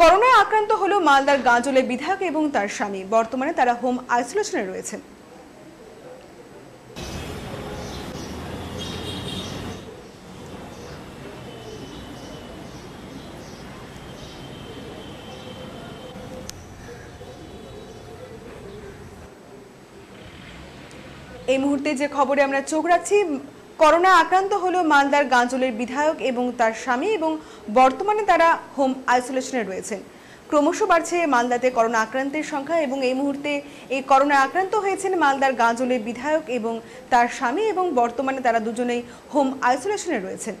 করোনায় আক্রান্ত হলো মালদার গাজলের বিধায়ক এবং তার স্বামী। বর্তমানে তারা হোম আইসোলেশনে রয়েছেন এই মুহূর্তে যে খবরে আমরা চোখ রাখছি করোনা আক্রান্ত হল মালদার গাঁজলের বিধায়ক এবং তার স্বামী এবং বর্তমানে তারা হোম আইসোলেশনে রয়েছেন। ক্রমশ বাড়ছে মালদাতে করোনা আক্রান্তের সংখ্যা এবং এই মুহূর্তে এই করোনা আক্রান্ত হয়েছেন মালদার গাঁজলের বিধায়ক এবং তার স্বামী এবং বর্তমানে তারা দুজনেই হোম আইসোলেশনে রয়েছেন।